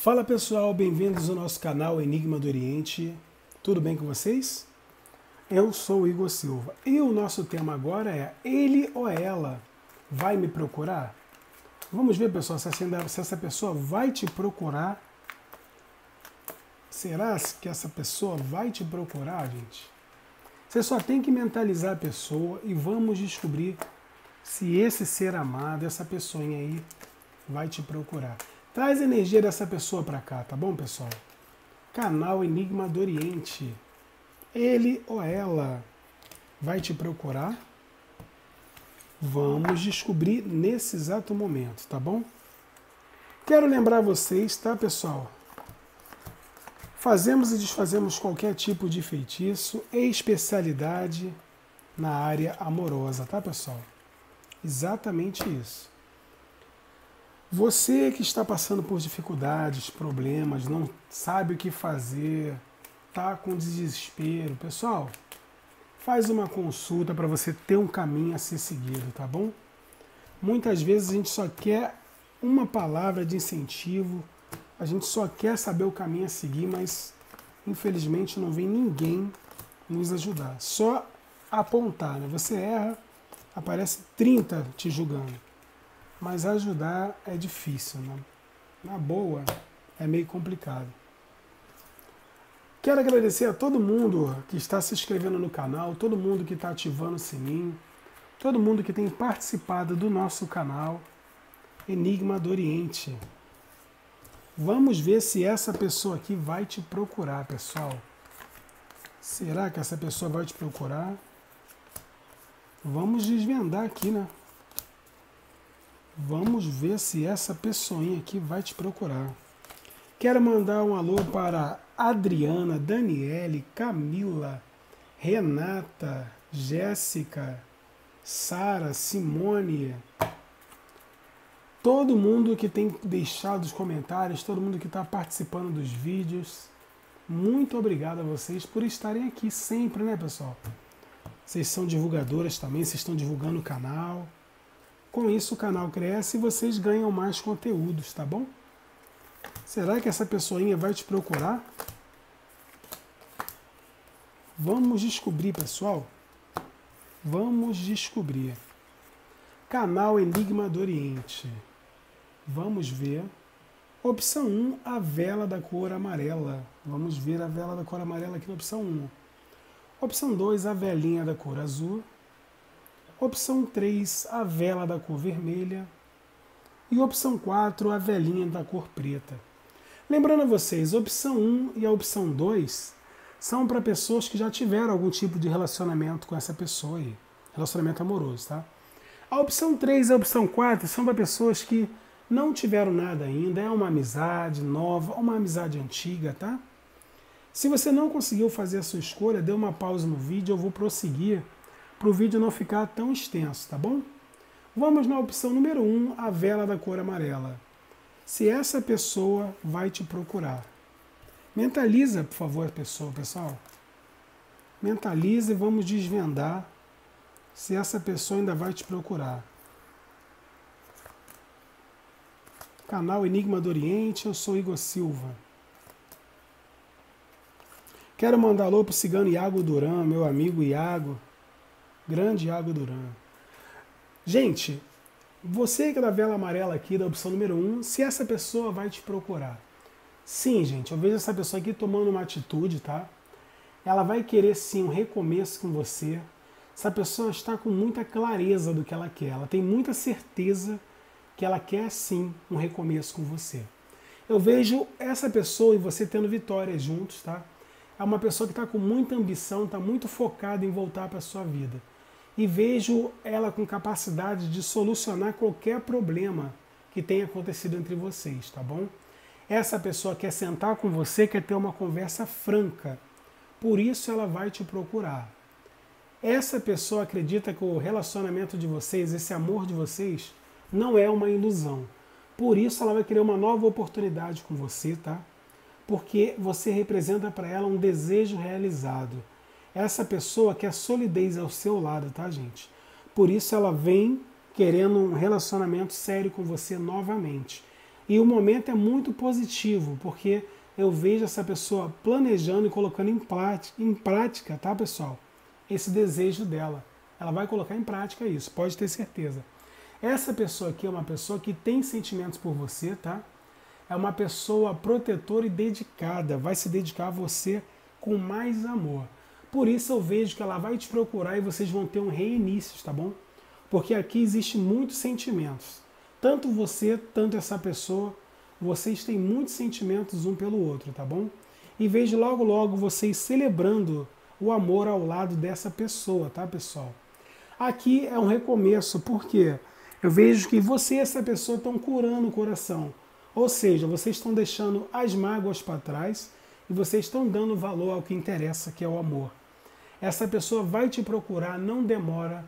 Fala pessoal, bem-vindos ao nosso canal Enigma do Oriente. Tudo bem com vocês? Eu sou o Igor Silva e o nosso tema agora é Ele ou ela vai me procurar? Vamos ver, pessoal, se essa pessoa vai te procurar. Será que essa pessoa vai te procurar, gente? Você só tem que mentalizar a pessoa e vamos descobrir se esse ser amado, essa pessoinha aí, vai te procurar. Traz a energia dessa pessoa para cá, tá bom, pessoal? Canal Enigma do Oriente. Ele ou ela vai te procurar? Vamos descobrir nesse exato momento, tá bom? Quero lembrar vocês, tá, pessoal? Fazemos e desfazemos qualquer tipo de feitiço e especialidade na área amorosa, tá, pessoal? Exatamente isso. Você que está passando por dificuldades, problemas, não sabe o que fazer, tá com desespero, pessoal, faz uma consulta para você ter um caminho a ser seguido, tá bom? Muitas vezes a gente só quer uma palavra de incentivo, a gente só quer saber o caminho a seguir, mas infelizmente não vem ninguém nos ajudar. Só apontar, né? Você erra, aparece 30 te julgando. Mas ajudar é difícil, né? Na boa, é meio complicado. Quero agradecer a todo mundo que está se inscrevendo no canal, todo mundo que está ativando o sininho, todo mundo que tem participado do nosso canal Enigma do Oriente. Vamos ver se essa pessoa aqui vai te procurar, pessoal. Será que essa pessoa vai te procurar? Vamos desvendar aqui, né? Vamos ver se essa pessoinha aqui vai te procurar. Quero mandar um alô para Adriana, Daniele, Camila, Renata, Jéssica, Sara, Simone, todo mundo que tem deixado os comentários, todo mundo que está participando dos vídeos. Muito obrigado a vocês por estarem aqui sempre, né, pessoal? Vocês são divulgadoras também, vocês estão divulgando o canal. Com isso o canal cresce e vocês ganham mais conteúdos, tá bom? Será que essa pessoinha vai te procurar? Vamos descobrir, pessoal. Vamos descobrir. Canal Enigma do Oriente. Vamos ver. Opção 1, a vela da cor amarela. Vamos ver a vela da cor amarela aqui na opção 1. Opção 2, a velinha da cor azul. Opção 3, a vela da cor vermelha. E opção 4, a velinha da cor preta. Lembrando a vocês, a opção 1 e a opção 2 são para pessoas que já tiveram algum tipo de relacionamento com essa pessoa aí. Relacionamento amoroso, tá? A opção 3 e a opção 4 são para pessoas que não tiveram nada ainda, é uma amizade nova, uma amizade antiga, tá? Se você não conseguiu fazer a sua escolha, dê uma pausa no vídeo, eu vou prosseguir para o vídeo não ficar tão extenso, tá bom? Vamos na opção número 1, um, a vela da cor amarela. Se essa pessoa vai te procurar. Mentaliza, por favor, a pessoa, pessoal. Mentaliza e vamos desvendar se essa pessoa ainda vai te procurar. Canal Enigma do Oriente, eu sou Igor Silva. Quero mandar alô pro cigano Iago Duran, meu amigo Iago, Grande Iago Duran. Gente, você que é da vela amarela aqui, da opção número 1, um, se essa pessoa vai te procurar. Sim, gente, eu vejo essa pessoa aqui tomando uma atitude, tá? Ela vai querer sim um recomeço com você. Essa pessoa está com muita clareza do que ela quer. Ela tem muita certeza que ela quer sim um recomeço com você. Eu vejo essa pessoa e você tendo vitórias juntos, tá? É uma pessoa que está com muita ambição, está muito focada em voltar para a sua vida e vejo ela com capacidade de solucionar qualquer problema que tenha acontecido entre vocês, tá bom? Essa pessoa quer sentar com você, quer ter uma conversa franca. Por isso ela vai te procurar. Essa pessoa acredita que o relacionamento de vocês, esse amor de vocês, não é uma ilusão. Por isso ela vai querer uma nova oportunidade com você, tá? Porque você representa para ela um desejo realizado essa pessoa quer solidez ao seu lado, tá, gente? Por isso ela vem querendo um relacionamento sério com você novamente. E o momento é muito positivo, porque eu vejo essa pessoa planejando e colocando em prática, em prática, tá, pessoal? Esse desejo dela. Ela vai colocar em prática isso, pode ter certeza. Essa pessoa aqui é uma pessoa que tem sentimentos por você, tá? É uma pessoa protetora e dedicada, vai se dedicar a você com mais amor. Por isso eu vejo que ela vai te procurar e vocês vão ter um reinício, tá bom? Porque aqui existe muitos sentimentos. Tanto você, tanto essa pessoa, vocês têm muitos sentimentos um pelo outro, tá bom? E vejo logo logo vocês celebrando o amor ao lado dessa pessoa, tá, pessoal? Aqui é um recomeço, porque eu vejo que você e essa pessoa estão curando o coração. Ou seja, vocês estão deixando as mágoas para trás e vocês estão dando valor ao que interessa, que é o amor. Essa pessoa vai te procurar, não demora,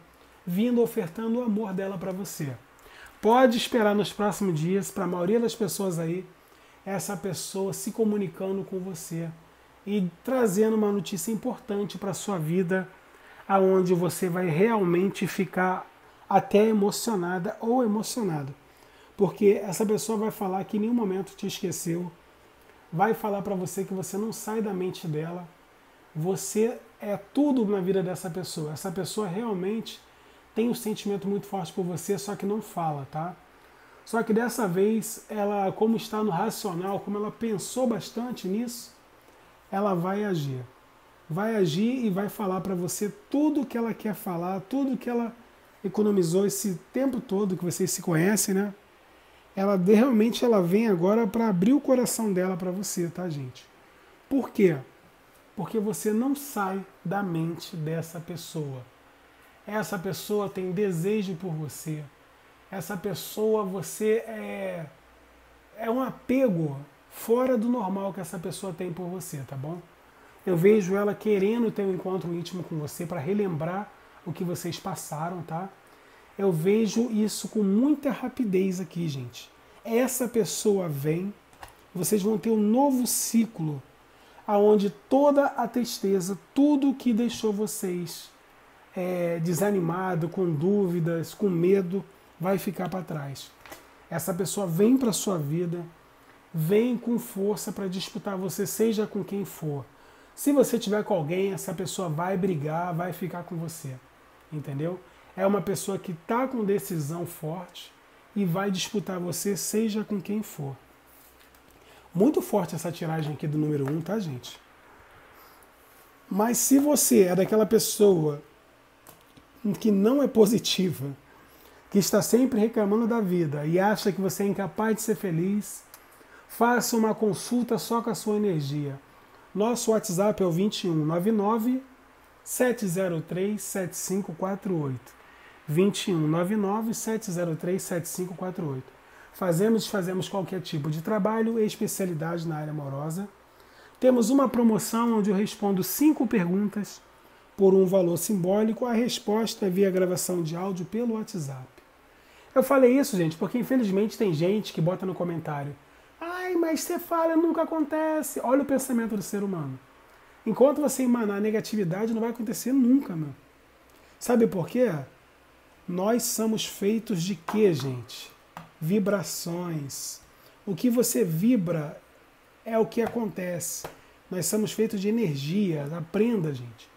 vindo ofertando o amor dela para você. Pode esperar nos próximos dias, para a maioria das pessoas aí, essa pessoa se comunicando com você e trazendo uma notícia importante para a sua vida, aonde você vai realmente ficar até emocionada ou emocionado. Porque essa pessoa vai falar que em nenhum momento te esqueceu, vai falar para você que você não sai da mente dela, você é tudo na vida dessa pessoa. Essa pessoa realmente tem um sentimento muito forte por você, só que não fala, tá? Só que dessa vez, ela, como está no racional, como ela pensou bastante nisso, ela vai agir. Vai agir e vai falar para você tudo que ela quer falar, tudo que ela economizou esse tempo todo que vocês se conhecem, né? Ela realmente ela vem agora para abrir o coração dela para você, tá, gente? Por quê? Porque você não sai da mente dessa pessoa. Essa pessoa tem desejo por você. Essa pessoa, você é é um apego fora do normal que essa pessoa tem por você, tá bom? Eu vejo ela querendo ter um encontro íntimo com você para relembrar o que vocês passaram, tá? Eu vejo isso com muita rapidez aqui, gente. Essa pessoa vem, vocês vão ter um novo ciclo aonde toda a tristeza, tudo que deixou vocês é, desanimado, com dúvidas, com medo, vai ficar para trás. Essa pessoa vem para sua vida, vem com força para disputar você, seja com quem for. Se você tiver com alguém, essa pessoa vai brigar, vai ficar com você. Entendeu? É uma pessoa que está com decisão forte e vai disputar você, seja com quem for. Muito forte essa tiragem aqui do número 1, um, tá, gente? Mas se você é daquela pessoa que não é positiva, que está sempre reclamando da vida e acha que você é incapaz de ser feliz, faça uma consulta só com a sua energia. Nosso WhatsApp é o 2199 703 7548. 2199 703 7548. Fazemos e fazemos qualquer tipo de trabalho e especialidade na área amorosa. Temos uma promoção onde eu respondo cinco perguntas por um valor simbólico. A resposta é via gravação de áudio pelo WhatsApp. Eu falei isso, gente, porque infelizmente tem gente que bota no comentário: ai, mas você fala, nunca acontece. Olha o pensamento do ser humano. Enquanto você emanar negatividade, não vai acontecer nunca, meu. Sabe por quê? Nós somos feitos de quê, gente? Vibrações. O que você vibra é o que acontece. Nós somos feitos de energia. Aprenda, gente.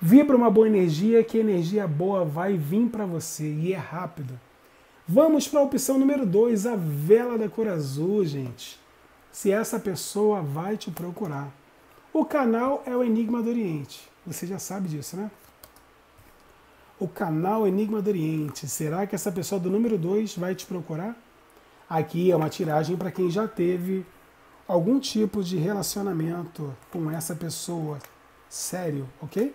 Vibra uma boa energia, que energia boa vai vir para você e é rápido. Vamos para a opção número 2, a vela da cor azul, gente. Se essa pessoa vai te procurar. O canal é o Enigma do Oriente. Você já sabe disso, né? O canal Enigma do Oriente. Será que essa pessoa do número 2 vai te procurar? Aqui é uma tiragem para quem já teve algum tipo de relacionamento com essa pessoa sério, ok?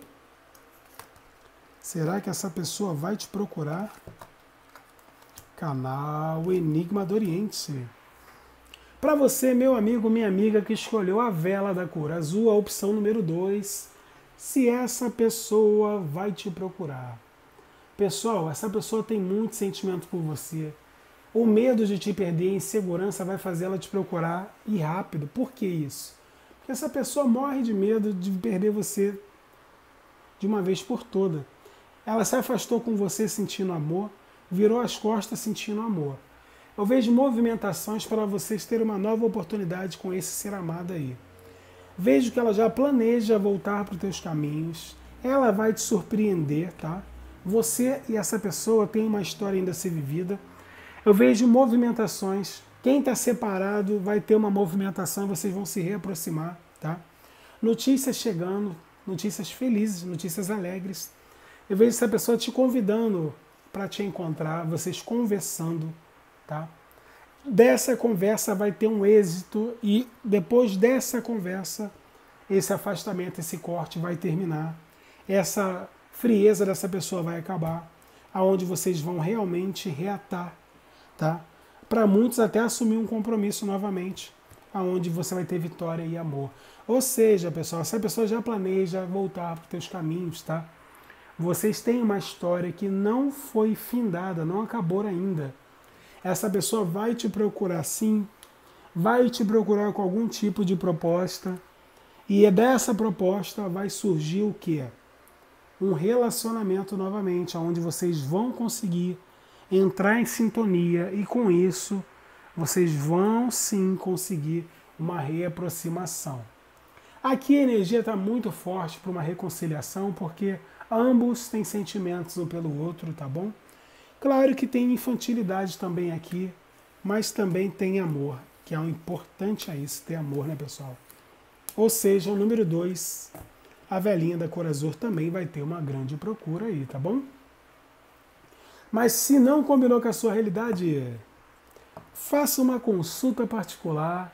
Será que essa pessoa vai te procurar? Canal Enigma do Oriente. Para você, meu amigo, minha amiga que escolheu a vela da cor azul, a opção número 2, se essa pessoa vai te procurar. Pessoal, essa pessoa tem muito sentimento por você. O medo de te perder, a insegurança vai fazer ela te procurar e rápido. Por que isso? Porque essa pessoa morre de medo de perder você de uma vez por toda. Ela se afastou com você sentindo amor, virou as costas sentindo amor. Eu vejo movimentações para vocês terem uma nova oportunidade com esse ser amado aí. Vejo que ela já planeja voltar para os teus caminhos. Ela vai te surpreender, tá? Você e essa pessoa têm uma história ainda a ser vivida. Eu vejo movimentações. Quem está separado vai ter uma movimentação e vocês vão se reaproximar, tá? Notícias chegando, notícias felizes, notícias alegres. Eu vejo essa pessoa te convidando para te encontrar, vocês conversando, tá? Dessa conversa vai ter um êxito e depois dessa conversa, esse afastamento, esse corte vai terminar. Essa frieza dessa pessoa vai acabar, aonde vocês vão realmente reatar, tá? Para muitos até assumir um compromisso novamente, aonde você vai ter vitória e amor. Ou seja, pessoal, essa pessoa já planeja voltar para os teus caminhos, tá? Vocês têm uma história que não foi findada, não acabou ainda. Essa pessoa vai te procurar sim, vai te procurar com algum tipo de proposta, e é dessa proposta vai surgir o que? Um relacionamento novamente, onde vocês vão conseguir entrar em sintonia e com isso vocês vão sim conseguir uma reaproximação. Aqui a energia está muito forte para uma reconciliação, porque ambos têm sentimentos um pelo outro, tá bom? Claro que tem infantilidade também aqui, mas também tem amor, que é o importante a isso, ter amor, né, pessoal? Ou seja, o número 2, a velhinha da cor azul também vai ter uma grande procura aí, tá bom? Mas se não combinou com a sua realidade, faça uma consulta particular.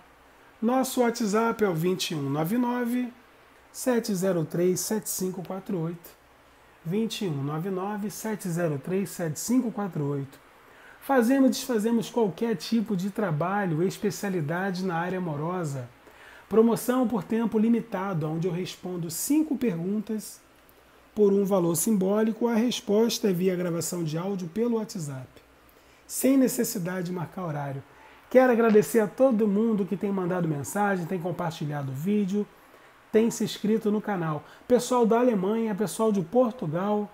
Nosso WhatsApp é o 2199 703 7548. 2199 703 7548. Fazemos e desfazemos qualquer tipo de trabalho, especialidade na área amorosa. Promoção por tempo limitado, onde eu respondo cinco perguntas por um valor simbólico. A resposta é via gravação de áudio pelo WhatsApp, sem necessidade de marcar horário. Quero agradecer a todo mundo que tem mandado mensagem, tem compartilhado o vídeo tem se inscrito no canal. Pessoal da Alemanha, pessoal de Portugal,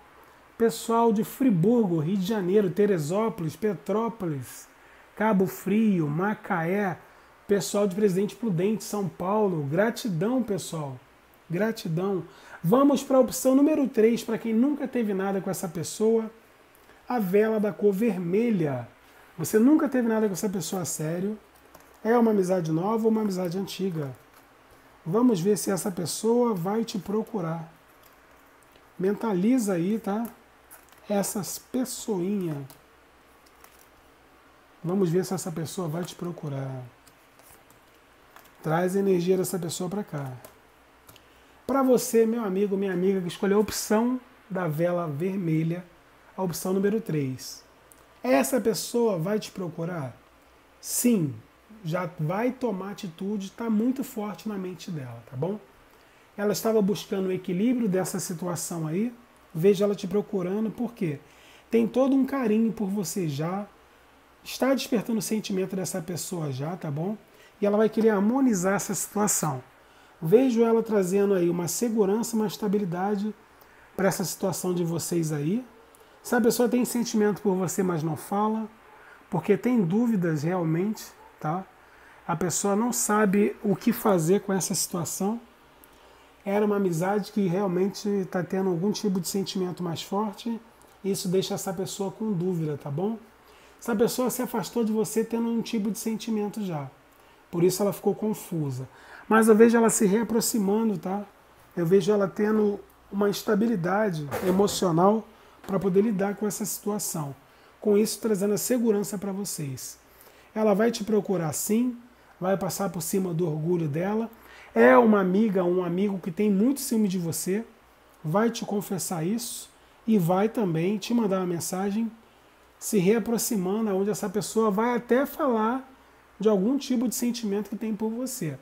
pessoal de Friburgo, Rio de Janeiro, Teresópolis, Petrópolis, Cabo Frio, Macaé, pessoal de Presidente Prudente, São Paulo. Gratidão, pessoal. Gratidão. Vamos para a opção número 3, para quem nunca teve nada com essa pessoa, a vela da cor vermelha. Você nunca teve nada com essa pessoa a sério. É uma amizade nova ou uma amizade antiga? Vamos ver se essa pessoa vai te procurar. Mentaliza aí, tá? Essas pessoinha. Vamos ver se essa pessoa vai te procurar. Traz a energia dessa pessoa para cá. Para você, meu amigo, minha amiga, que escolheu a opção da vela vermelha, a opção número 3. Essa pessoa vai te procurar? Sim, já vai tomar atitude, está muito forte na mente dela, tá bom? Ela estava buscando o equilíbrio dessa situação aí, veja ela te procurando, por quê? Tem todo um carinho por você já, está despertando o sentimento dessa pessoa já, tá bom? E ela vai querer harmonizar essa situação. Vejo ela trazendo aí uma segurança, uma estabilidade para essa situação de vocês aí. Se a pessoa tem sentimento por você, mas não fala, porque tem dúvidas realmente, tá? a pessoa não sabe o que fazer com essa situação. Era uma amizade que realmente está tendo algum tipo de sentimento mais forte. Isso deixa essa pessoa com dúvida, tá bom? Essa pessoa se afastou de você tendo um tipo de sentimento já. Por isso ela ficou confusa. Mas eu vejo ela se reaproximando, tá? Eu vejo ela tendo uma estabilidade emocional para poder lidar com essa situação. Com isso, trazendo a segurança para vocês. Ela vai te procurar sim, vai passar por cima do orgulho dela. É uma amiga, um amigo que tem muito ciúme de você, vai te confessar isso e vai também te mandar uma mensagem se reaproximando, onde essa pessoa vai até falar de algum tipo de sentimento que tem por você.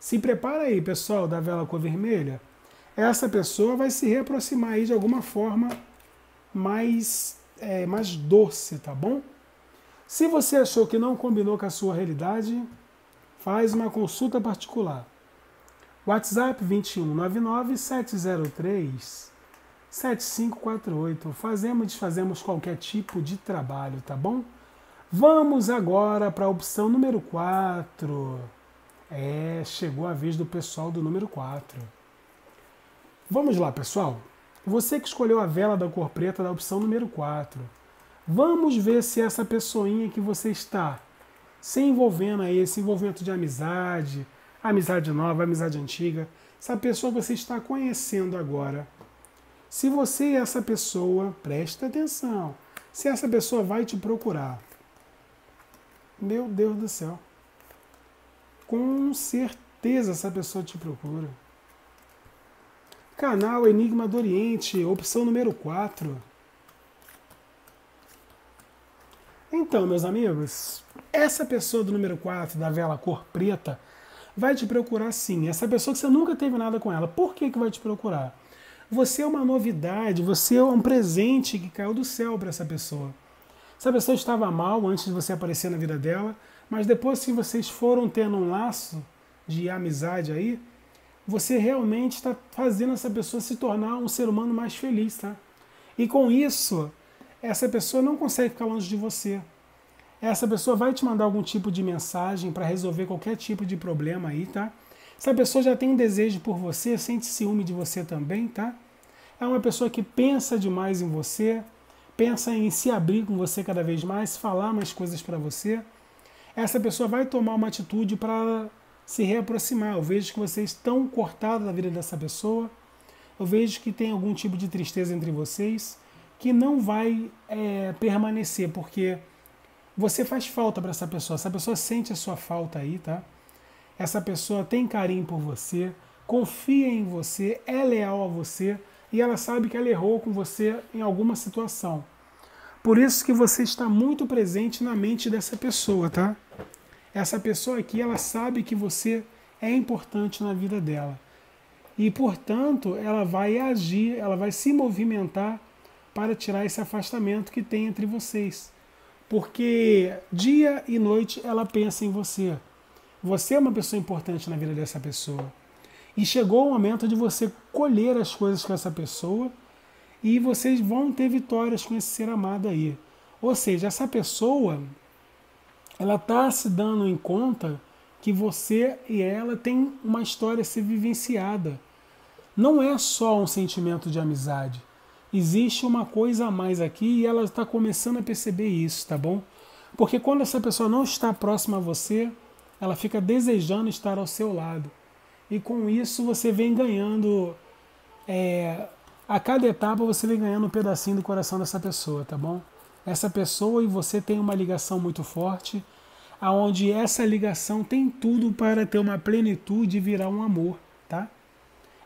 Se prepara aí, pessoal, da vela cor vermelha. Essa pessoa vai se reaproximar aí de alguma forma mais, é, mais doce, tá bom? Se você achou que não combinou com a sua realidade, faz uma consulta particular. WhatsApp 2199 703 7548. Fazemos e desfazemos qualquer tipo de trabalho, tá bom? Vamos agora para a opção número 4. É, chegou a vez do pessoal do número 4. Vamos lá, pessoal. Você que escolheu a vela da cor preta da opção número 4. Vamos ver se essa pessoinha que você está se envolvendo aí, esse envolvimento de amizade, amizade nova, amizade antiga, essa pessoa você está conhecendo agora. Se você e essa pessoa, presta atenção, se essa pessoa vai te procurar. Meu Deus do céu. Com certeza essa pessoa te procura. Canal Enigma do Oriente, opção número 4. Então, meus amigos, essa pessoa do número 4, da vela cor preta, vai te procurar sim. Essa pessoa que você nunca teve nada com ela. Por que, que vai te procurar? Você é uma novidade, você é um presente que caiu do céu para essa pessoa. Essa pessoa estava mal antes de você aparecer na vida dela, mas depois que vocês foram tendo um laço de amizade aí, você realmente está fazendo essa pessoa se tornar um ser humano mais feliz, tá? E com isso, essa pessoa não consegue ficar longe de você. Essa pessoa vai te mandar algum tipo de mensagem para resolver qualquer tipo de problema aí, tá? Essa pessoa já tem um desejo por você, sente ciúme de você também, tá? É uma pessoa que pensa demais em você, pensa em se abrir com você cada vez mais, falar mais coisas para você essa pessoa vai tomar uma atitude para se reaproximar. Eu vejo que vocês estão cortados da vida dessa pessoa. Eu vejo que tem algum tipo de tristeza entre vocês que não vai é, permanecer, porque você faz falta para essa pessoa. Essa pessoa sente a sua falta aí, tá? Essa pessoa tem carinho por você, confia em você, é leal a você e ela sabe que ela errou com você em alguma situação. Por isso que você está muito presente na mente dessa pessoa, tá? Essa pessoa aqui, ela sabe que você é importante na vida dela. E, portanto, ela vai agir, ela vai se movimentar para tirar esse afastamento que tem entre vocês. Porque dia e noite ela pensa em você. Você é uma pessoa importante na vida dessa pessoa. E chegou o momento de você colher as coisas com essa pessoa e vocês vão ter vitórias com esse ser amado aí. Ou seja, essa pessoa ela está se dando em conta que você e ela têm uma história a ser vivenciada. Não é só um sentimento de amizade. Existe uma coisa a mais aqui e ela está começando a perceber isso, tá bom? Porque quando essa pessoa não está próxima a você, ela fica desejando estar ao seu lado. E com isso você vem ganhando é, a cada etapa você vem ganhando um pedacinho do coração dessa pessoa, tá bom? Essa pessoa e você tem uma ligação muito forte, aonde essa ligação tem tudo para ter uma plenitude e virar um amor, tá?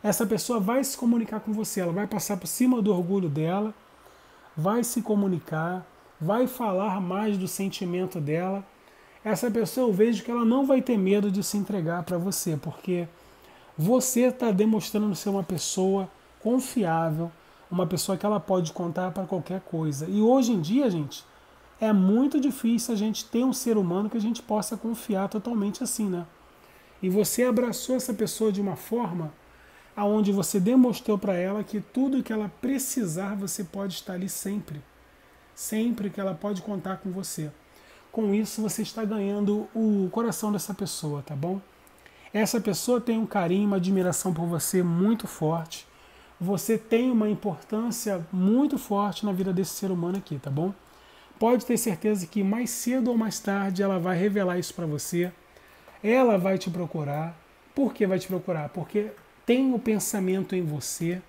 Essa pessoa vai se comunicar com você, ela vai passar por cima do orgulho dela, vai se comunicar, vai falar mais do sentimento dela. Essa pessoa eu vejo que ela não vai ter medo de se entregar para você, porque você está demonstrando ser uma pessoa confiável, uma pessoa que ela pode contar para qualquer coisa. E hoje em dia, gente, é muito difícil a gente ter um ser humano que a gente possa confiar totalmente assim, né? E você abraçou essa pessoa de uma forma aonde você demonstrou para ela que tudo que ela precisar você pode estar ali sempre. Sempre que ela pode contar com você. Com isso você está ganhando o coração dessa pessoa, tá bom? Essa pessoa tem um carinho, uma admiração por você muito forte você tem uma importância muito forte na vida desse ser humano aqui, tá bom? Pode ter certeza que mais cedo ou mais tarde ela vai revelar isso para você. Ela vai te procurar. Por que vai te procurar? Porque tem o pensamento em você,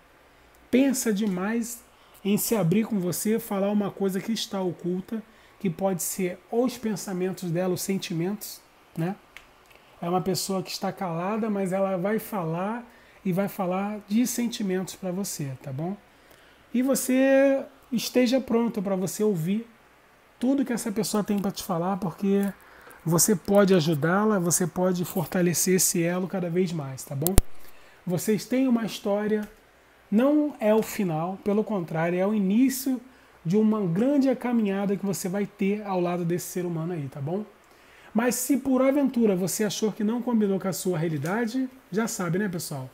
pensa demais em se abrir com você, falar uma coisa que está oculta, que pode ser os pensamentos dela, os sentimentos, né? É uma pessoa que está calada, mas ela vai falar e vai falar de sentimentos para você, tá bom? E você esteja pronto para você ouvir tudo que essa pessoa tem para te falar, porque você pode ajudá-la, você pode fortalecer esse elo cada vez mais, tá bom? Vocês têm uma história, não é o final, pelo contrário, é o início de uma grande caminhada que você vai ter ao lado desse ser humano aí, tá bom? Mas se por aventura você achou que não combinou com a sua realidade, já sabe, né, pessoal?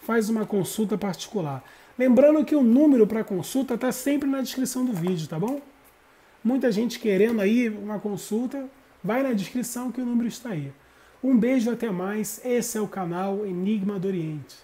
faz uma consulta particular. Lembrando que o número para consulta está sempre na descrição do vídeo, tá bom? Muita gente querendo aí uma consulta, vai na descrição que o número está aí. Um beijo, até mais. Esse é o canal Enigma do Oriente.